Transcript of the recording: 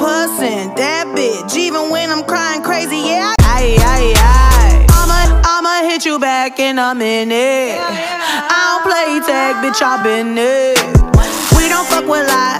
innocent, that bitch. Even when I'm crying crazy, yeah. Aye, aye, aye. I'ma, I'ma hit you back in a minute. I don't play tag, bitch, I been it. We don't fuck with lies,